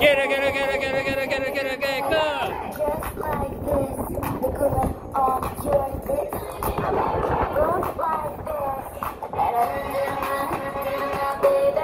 Get it, get it, get it, get it, get it, get it, get it, get it, go! Just like this, the grit on your lips. Like this, and I'm baby.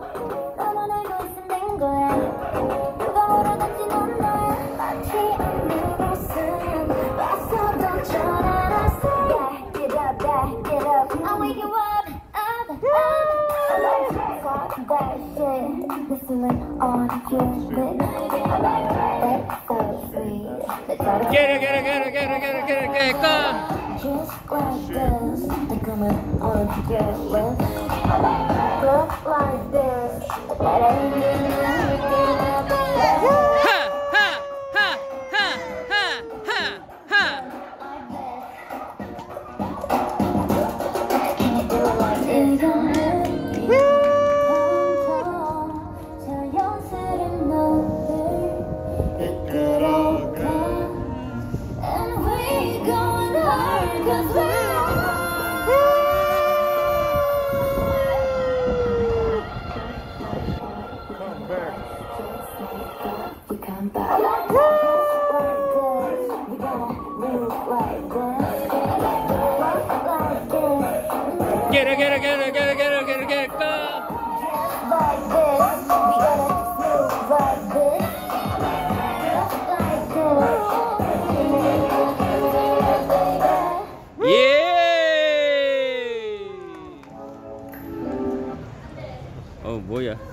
Get it get it get it get it get it get it get it ha! Ha back. We come back. Get it, get it, get it, get it, get it, get it, get it, go! Oh, boy, yeah!